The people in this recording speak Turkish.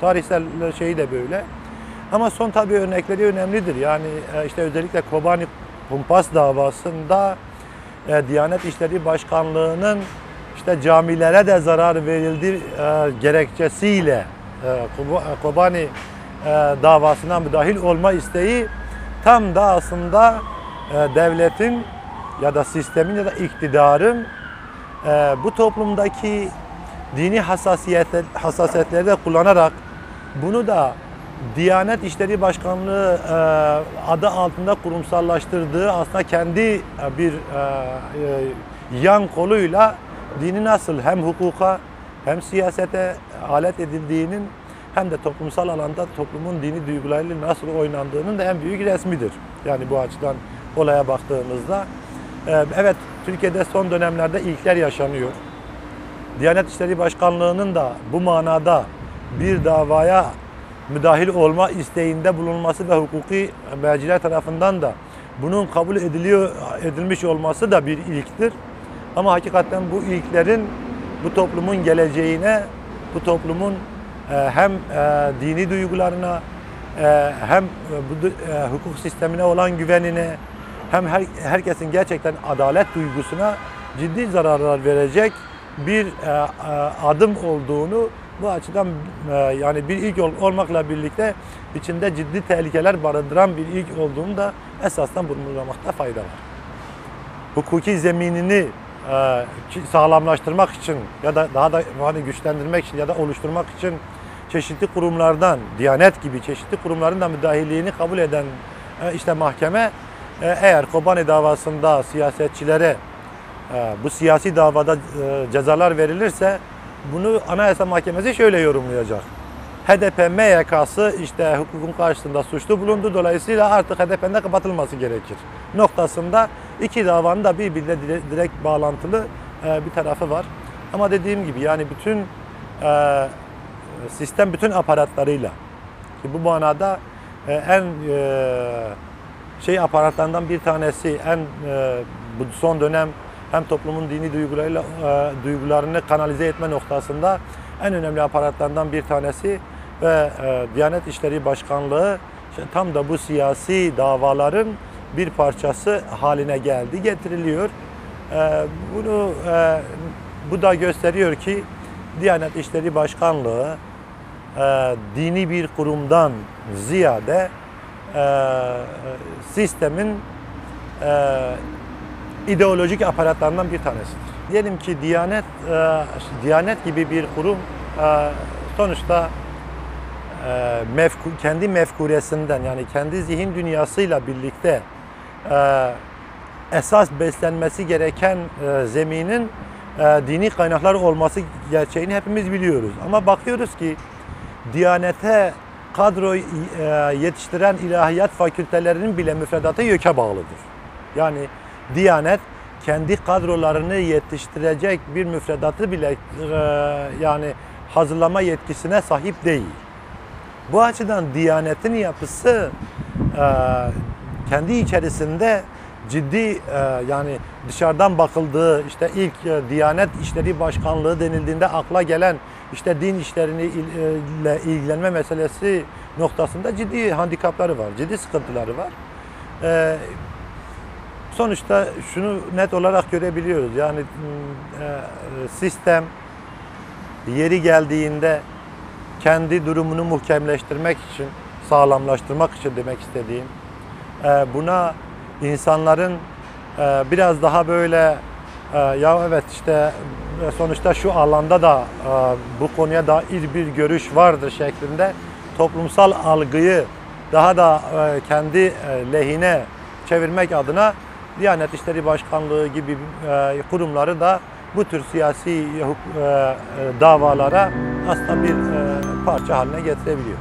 Tarihsel şeyi de böyle. Ama son tabii örnekleri önemlidir. Yani e, işte özellikle Kobani Kumpas davasında e, Diyanet İşleri Başkanlığı'nın işte camilere de zarar verildi e, gerekçesiyle Kob- Kobani davasına müdahil olma isteği tam da aslında devletin ya da sistemin ya da iktidarın bu toplumdaki dini hassasiyet, hassasiyetleri de kullanarak bunu da Diyanet İşleri Başkanlığı e, adı altında kurumsallaştırdığı aslında kendi e, bir e, e, yan koluyla dini nasıl hem hukuka hem siyasete alet edildiğinin hem de toplumsal alanda toplumun dini duygularıyla nasıl oynandığının da en büyük resmidir. Yani bu açıdan olaya baktığımızda e, evet Türkiye'de son dönemlerde ilkler yaşanıyor. Diyanet İşleri Başkanlığı'nın da bu manada bir davaya müdahil olma isteğinde bulunması ve hukuki merciler tarafından da bunun kabul ediliyor edilmiş olması da bir ilktir. Ama hakikaten bu ilklerin bu toplumun geleceğine, bu toplumun e, hem e, dini duygularına e, hem bu hukuk sistemine olan güvenine hem her, herkesin gerçekten adalet duygusuna ciddi zararlar verecek bir adım olduğunu bu açıdan e, yani bir ilk ol- olmakla birlikte içinde ciddi tehlikeler barındıran bir ilk olduğunu da esasdan vurgulamakta fayda var. Hukuki zeminini e, sağlamlaştırmak için ya da daha da hani güçlendirmek için ya da oluşturmak için çeşitli kurumlardan, Diyanet gibi çeşitli kurumların da müdahilliğini kabul eden e, işte mahkeme eğer Kobani davasında siyasetçilere bu siyasi davada cezalar verilirse bunu Anayasa Mahkemesi şöyle yorumlayacak. HDP MYK'sı işte hukukun karşısında suçlu bulundu. Dolayısıyla artık HDP'nin de kapatılması gerekir. Noktasında iki davanın da birbirine dire- direkt bağlantılı e, bir tarafı var. Ama dediğim gibi yani bütün e, sistem bütün aparatlarıyla ki bu manada e, en şey aparatlarından bir tanesi en son dönem hem toplumun dini duygularıyla e, duygularını kanalize etme noktasında en önemli aparatlardan bir tanesi ve e, Diyanet İşleri Başkanlığı işte tam da bu siyasi davaların bir parçası haline geldi, getiriliyor. E, bunu e, bu da gösteriyor ki Diyanet İşleri Başkanlığı e, dini bir kurumdan ziyade e, sistemin e, ideolojik aparatlarından bir tanesidir. Diyelim ki Diyanet e, Diyanet gibi bir kurum e, sonuçta e, mefku, kendi mefkuresinden yani kendi zihin dünyasıyla birlikte e, esas beslenmesi gereken e, zeminin e, dini kaynaklar olması gerçeğini hepimiz biliyoruz. Ama bakıyoruz ki Diyanete kadro e, yetiştiren ilahiyat fakültelerinin bile müfredatı YÖK'e bağlıdır. Yani Diyanet kendi kadrolarını yetiştirecek bir müfredatı bile e, yani hazırlama yetkisine sahip değil. Bu açıdan Diyanet'in yapısı e, kendi içerisinde ciddi e, yani dışarıdan bakıldığı işte ilk e, Diyanet İşleri Başkanlığı denildiğinde akla gelen işte din işlerini e, ile ilgilenme meselesi noktasında ciddi handikapları var, ciddi sıkıntıları var. E, sonuçta şunu net olarak görebiliyoruz. Yani m, e, sistem yeri geldiğinde kendi durumunu muhkemleştirmek için, sağlamlaştırmak için demek istediğim, e, buna insanların e, biraz daha böyle e, ya evet işte e, sonuçta şu alanda da e, bu konuya dair bir görüş vardır şeklinde toplumsal algıyı daha da e, kendi e, lehine çevirmek adına Diyanet İşleri Başkanlığı gibi e, kurumları da bu tür siyasi e, e, davalara aslında bir parça haline getirebiliyor.